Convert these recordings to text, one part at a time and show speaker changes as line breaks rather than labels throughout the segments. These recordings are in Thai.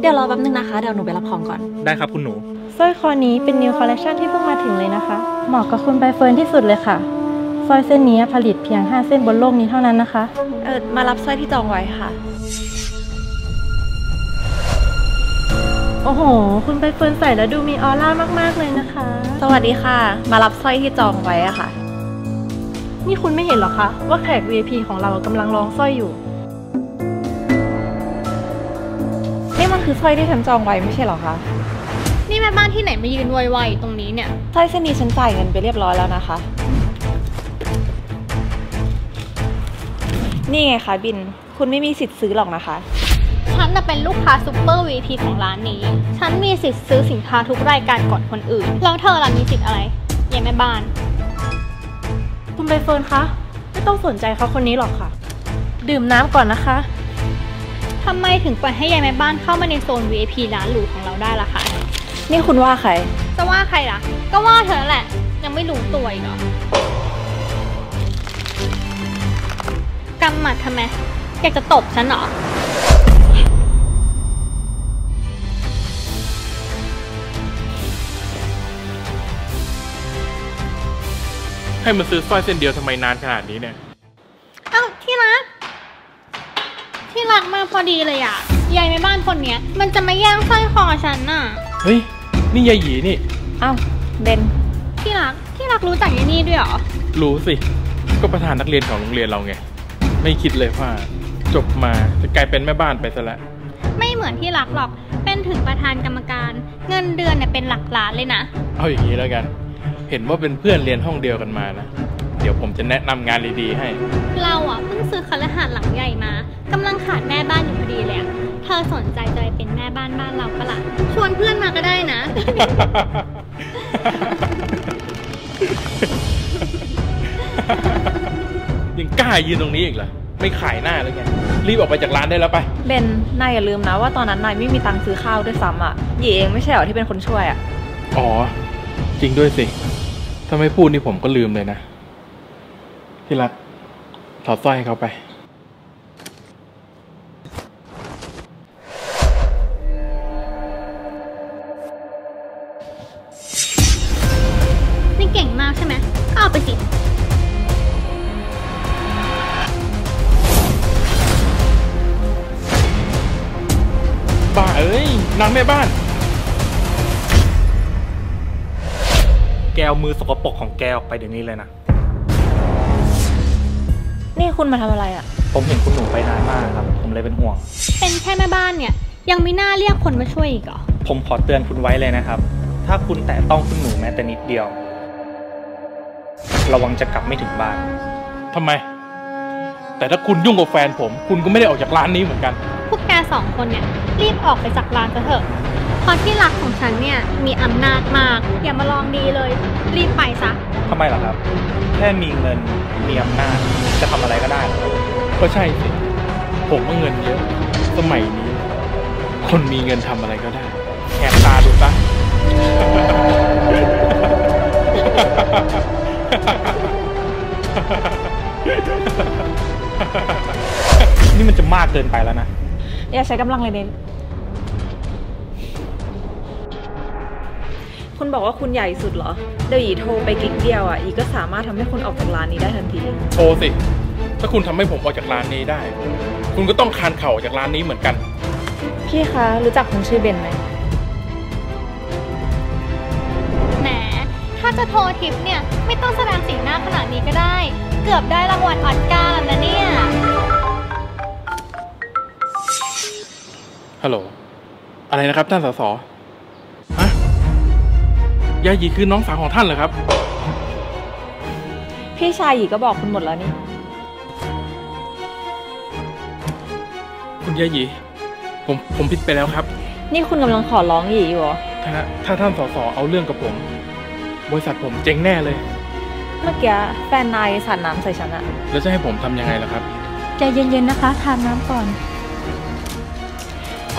เดี๋ยวรอแป๊บนึงนะคะ เดี๋ยวหนูไปรับของก่อน
ได้ครับคุณหนู
สร้อยคอนี้เป็น new collection ที่เพิ่งมาถึงเลยนะคะ เหมาะกับคุณใบเฟิร์นที่สุดเลยค่ะ สร้อยเส้นนี้ผลิตเพียง 5 เส้นบนโลกนี้เท่านั้นนะคะ
เออมารับสร้อยที่จองไว้ค่ะ
โอ้โห คุณใบเฟิร์นใส่แล้วดูมีออร่ามากๆเลยนะคะ
สวัสดีค่ะ มารับสร้อยที่จองไว้อะค่ะ
นี่คุณไม่เห็นเหรอคะว่าแขก VIP ของเรากำลังลองสร้อยอยู่
คือสร้อยที่ฉันจองไว้ไม่ใช่เหรอคะ
นี่แม่บ้านที่ไหนมายืนวายๆอยู่ตรงนี้เนี่ย
สร้อยเส้นนี้ฉันจ่ายเงินไปเรียบร้อยแล้วนะคะ นี่ไงคะบิน คุณไม่มีสิทธิ์ซื้อหรอกนะคะ
ฉันน่ะเป็นลูกค้าซูเปอร์ VP ของร้านนี้ ฉันมีสิทธิ์ซื้อสินค้าทุกรายการก่อนคนอื่น แล้วเธอล่ะมีสิทธิ์อะไรยายแม่บ้าน
คุณใบเฟิร์นคะ ไม่ต้องสนใจเขาคนนี้หรอกค่ะ ดื่มน้ำก่อนนะคะ
ทำไมถึงปล่อยให้ยายแม่บ้านเข้ามาในโซน VIP ร้านหรูของเราได้ล่ะคะ
นี่คุณว่าใคร
จะว่าใครล่ะ ก็ว่าเธอแหละ ยังไม่รู้ตัวอีกเหรอกำหมัดทำไม อยากจะตบฉันเหรอ
ให้มันซื้อสร้อยเส้นเดียวทำไมนานขนาดนี้เนี่ย
เอ้าที่รัก ที่ รักมาพอดีเลยอะยายแม่บ้านคนเนี้ย มันจะมาแย่งสร้อยคอฉันน่ะ
เฮ้ย นี่ยายหยีนี่
อ้าวเบน
ที่รักที่รักรู้จักยายนี่ด้วยเหรอ
รู้สิ ก็ประธานนักเรียนของโรงเรียนเราไง ไม่คิดเลยว่า จบมาจะกลายเป็นแม่บ้านไปซะแล้ว
ไม่เหมือนที่รักหรอก เป็นถึงประธานกรรมการ เงินเดือนเนี่ยเป็นหลักล้านเลยนะ
เอาอย่างนี้แล้วกัน เห็นว่าเป็นเพื่อนเรียนห้องเดียวกันมานะเดี๋ยว ผมจะแนะนำงานดีๆให้
เราอะเพิ่งซื้อคฤหาสน์หลังใหญ่มากำลังขาดแม่บ้านอยู่พอดีเลยอะเธอสนใจจะไปเป็นแม่บ้านบ้านเราปะล่ะชวนเพื่อนมาก็ได้นะ
ยังกล้ายืนตรงนี้อีกเหรอไม่ขายหน้าเลยไงรีบออกไปจากร้านได้แล้วไป
เบนนายอย่าลืมนะว่าตอนนั้นนายไม่มีตังค์ซื้อข้าวด้วยซ้ำอะหยีเองไม่ใช่เหรอที่เป็นคนช่วยอะ
อ๋อ จริงด้วยสิ ถ้าไม่พูดนี่ผมก็ลืมเลยนะ ที่รักถอดสร้อยให้เขาไป
นี่เก่งมากใช่ไหมก็เอาไปสิ
บ้าเอ้ยนางแม่บ้าน
แกเอามือสกปรกของแกออกไปเดี๋ยวนี้เลยนะ
นี่ คุณมาทำอะไรอะ
ผมเห็นคุณหนูไปนานมากครับ ผมเลยเป็นห่วง
เป็นแค่แม่บ้านเนี่ย ยังไม่น่าเรียกคนมาช่วยอีกเหรอ
ผมขอเตือนคุณไว้เลยนะครับ ถ้าคุณแตะต้องคุณหนูแม้แต่นิดเดียว ระวังจะกลับไม่ถึงบ้าน
ทำไม แต่ถ้าคุณยุ่งกับแฟนผม คุณก็ไม่ได้ออกจากร้านนี้เหมือนกัน
พวกแกสองคนเนี่ย รีบออกไปจากร้านซะเถอะเพ ราะที่รักของฉันเนี่ยมีอำนาจมาก อย่ามาลองดีเลย รีบไปซะ
ทำไมล่ะครับ แค่มีเงินมีอำนาจจะทำอะไรก็ได้เหรอครับ
ก็ใช่สิ ผมก็เงินเยอะ สมัยนี้ คนมีเงินทำอะไรก็ได้ แอบตาดูซะ
นี่มันจะมากเกินไปแล้วนะ
อย่าใช้กำลังเลยเบน คุณบอกว่าคุณใหญ่สุดเหรอ เดี๋ยวหยีโทรไปกิ๊กเดียวอะอีก็สามารถทำให้คุณออกจากร้านนี้ได้ทันที
โทรสิ ถ้าคุณทำให้ผมออกจากร้านนี้ได้ คุณก็ต้องคานเข่าออกจากร้านนี้เหมือนกัน
พี่คะรู้จักคนชื่อเบนไหม
แหมถ้าจะโทรทิปเนี่ยไม่ต้องแสดงสีหน้าขนาดนี้ก็ได้ เกือบได้รางวัลออสการ์แล้วนะเนี่ย
ฮัลโหล อะไรนะครับท่านสสฮะ ยาหยีคือน้องสาวของท่านเหรอครับ
พี่ชายหยีก็บอกคุณหมดแล้วนี่
คุณยาหยีผมผมผิดไปแล้วครับ
นี่คุณกำลังขอร้องหยีอยู่เหรอ
ถ้าถ้าท่านสสเอาเรื่องกับผม บริษัทผมเจ๊งแน่เลย
เมื่อกี้แฟนนายสาดน้ำใส่ฉันอะ
แล้วจะให้ผมทำยังไงล่ะครับ
ใจเย็นๆนะคะ ทานน้ำก่อน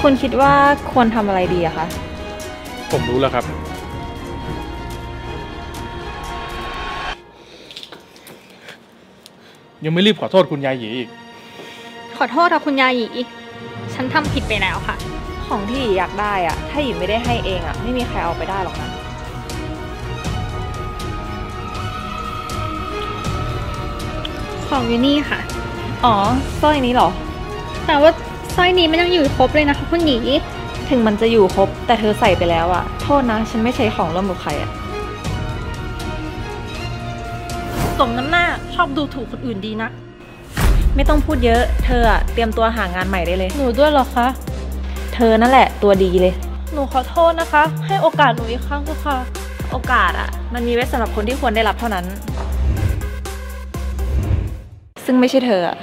คุณคิดว่าควรทำอะไรดีอะคะ
ผมรู้แล้วครับ ยังไม่รีบขอโทษคุณยายหยีอีก
ขอโทษค่ะคุณยาหยีฉันทำผิดไปแล้วค่ะ
ขของที่หยีอยากได้อะถ้าหยีไม่ได้ให้เองอะไม่มีใครเอาไปได้หรอกนะ
ของอยู่นี่ค่ะ
อ๋อสร้อยนี้เหรอ
แต่ว่าสร้อยนี้มันยังอยู่ครบเลยนะคะคุณหยี
ถึงมันจะอยู่ครบแต่เธอใส่ไปแล้วอะโทษนะ ฉันไม่ใช้ของร่วมกับใครอะ
สมน้ำหน้าชอบดูถูกคนอื่นดีนะ
ไม่ต้องพูดเยอะ เธออะเตรียมตัวหางานใหม่ได้เลย
หนูด้วยเหรอคะ
เธอนั่นแหละตัวดีเลย
หนูขอโทษนะคะ ให้โอกาสหนูอีกครั้งเถอะค่ะ
โอกาสอะมันมีไว้สำหรับคนที่ควรได้รับเท่านั้น ซึ่งไม่ใช่เธออะ